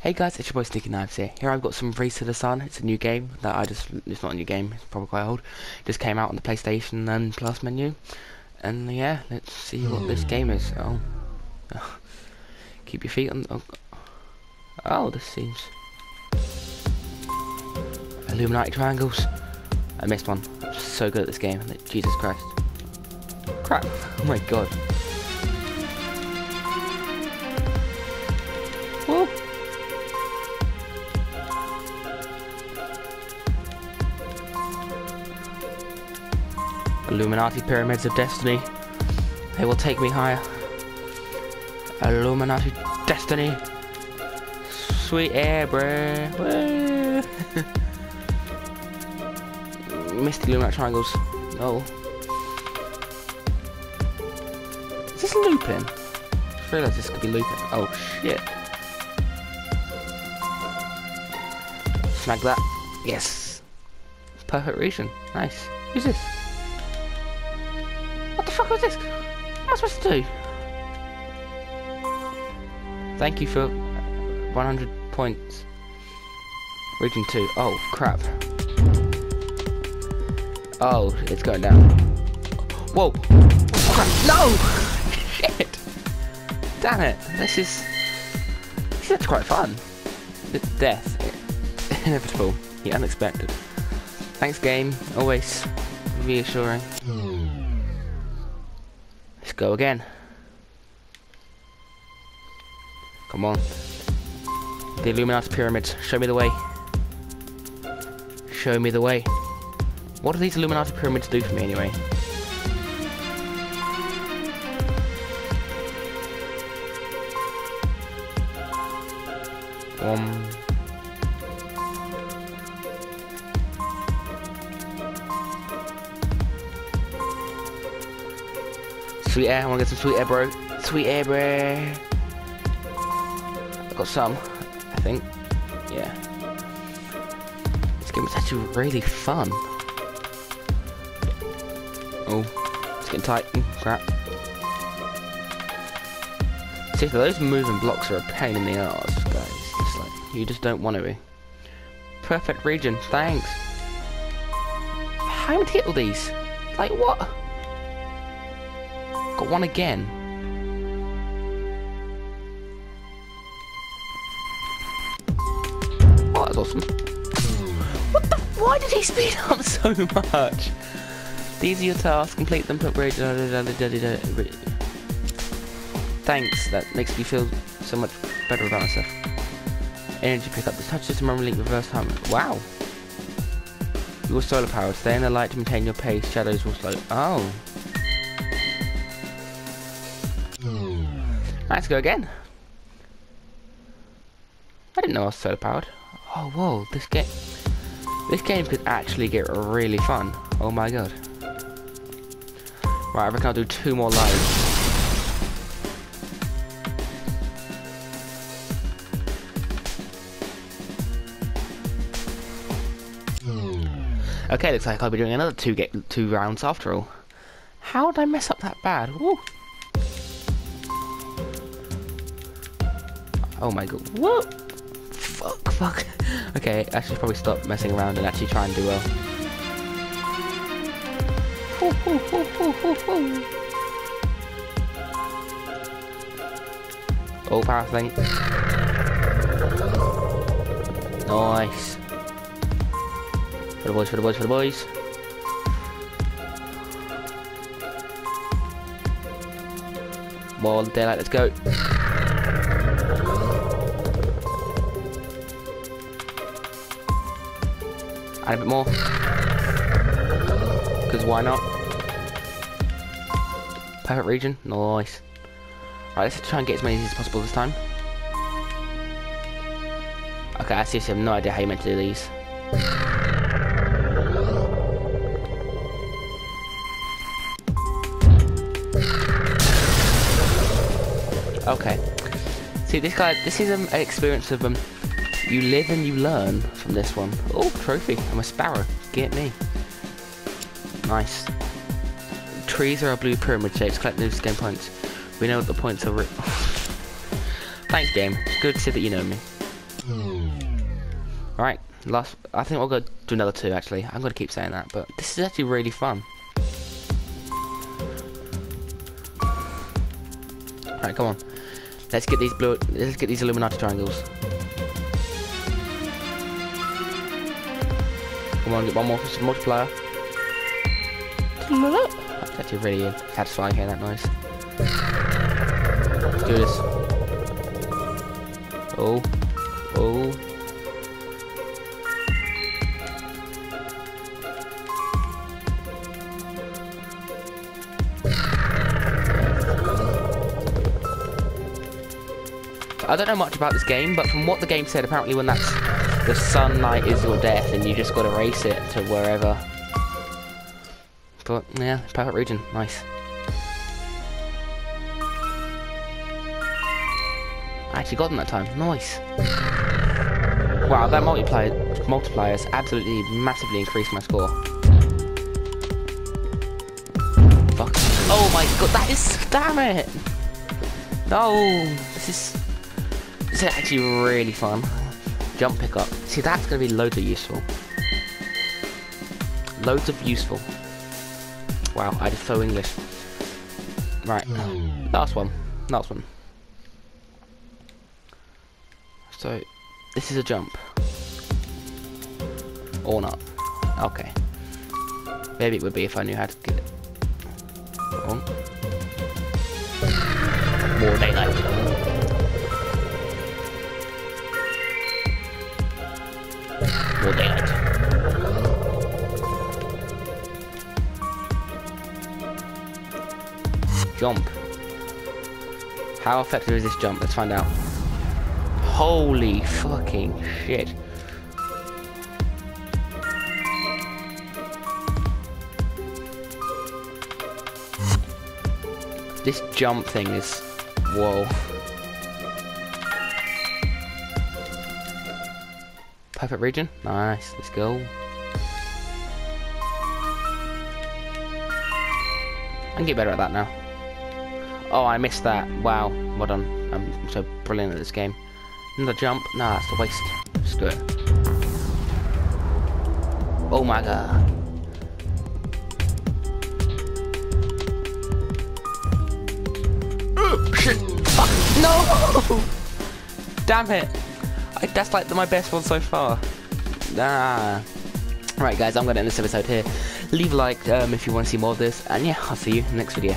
Hey guys, it's your boy Sneaky Knives here. Here I've got some Race to the Sun. It's a new game that I just, it's not a new game, it's probably quite old. just came out on the PlayStation and Plus menu. And yeah, let's see what this hmm. game is. Oh. Keep your feet on, oh. oh, this seems... Illuminati triangles. I missed one. I'm so good at this game. Jesus Christ. Crap. Oh my god. Illuminati Pyramids of Destiny. They will take me higher. Illuminati Destiny. Sweet air, bruh. The Illuminati triangles. No. Is this looping? I realised this could be looping. Oh shit. Snag that. Yes. Perfect region. Nice. Who's this? What the fuck was this? What am I supposed to do? Thank you for 100 points. Region 2. Oh, crap. Oh, it's going down. Whoa! Oh, crap. No! Shit! Damn it. This is... This is quite fun. It's death. Inevitable. The unexpected. Thanks, game. Always reassuring. Go again. Come on. The Illuminati pyramids. Show me the way. Show me the way. What do these Illuminati pyramids do for me anyway? Um. Sweet air, I wanna get some sweet air, bro. Sweet air, bro. I got some, I think. Yeah. This game is actually really fun. Oh, it's getting tight. Mm, crap. See, those moving blocks are a pain in the arse, guys. It's like, you just don't want to be. Perfect region, thanks. How to get all these? Like, what? Got one again. Oh, that's awesome. What the? Why did he speed up so much? These are your tasks. Complete them. Put bridge. Thanks. That makes me feel so much better about myself. Energy pickup. The touch system memory link reverse time. Wow. Your solar power. Stay in the light to maintain your pace. Shadows will slow. Oh. Let's go again. I didn't know I was solar powered. Oh, whoa, this game... This game could actually get really fun. Oh my god. Right, I reckon I'll do two more lives. Okay, looks like I'll be doing another two get two rounds after all. How did I mess up that bad? Woo. Oh my god. What? Fuck, fuck. Okay, I should probably stop messing around and actually try and do well. Oh, power thing. Nice. For the boys, for the boys, for the boys. More daylight, let's go. Add a bit more. Because why not? Perfect region. Nice. Right, let's try and get as many as possible this time. Okay, I seriously have no idea how you meant to do these. Okay. See, this guy, this is an experience of um, you live and you learn from this one. Oh, trophy. I'm a sparrow. Get me. Nice. Trees are our blue pyramid shapes. Collect those game points. We know what the points are. Thanks, game. It's good to see that you know me. Alright, last. I think we'll go do another two. Actually, I'm gonna keep saying that, but this is actually really fun. Alright, come on. Let's get these blue. Let's get these Illuminati triangles. Come on, get one more multiplier. That's actually really satisfying hearing that noise. Let's do this. Oh. Oh. I don't know much about this game, but from what the game said, apparently when that's the sunlight is your death, and you just got to race it to wherever. But yeah, perfect region, nice. I actually got them that time, nice. Wow, that multiplier multipliers absolutely massively increased my score. Fuck. Oh my god, that is damn it! No, this is this is actually really fun. Jump pickup. See, that's going to be loads of useful. Loads of useful. Wow, I just so English. Right, last one. Last one. So, this is a jump. Or not. Okay. Maybe it would be if I knew how to get it. More daylight. Jump. How effective is this jump? Let's find out. Holy fucking shit. This jump thing is... Whoa. Perfect region. Nice. Let's go. I can get better at that now. Oh, I missed that. Wow. Well done. I'm so brilliant at this game. Another jump. Nah, that's a waste. Screw it. Oh my god. shit. Fuck. No! Damn it. I, that's like my best one so far. Ah. Right, guys, I'm going to end this episode here. Leave a like um, if you want to see more of this. And yeah, I'll see you next video.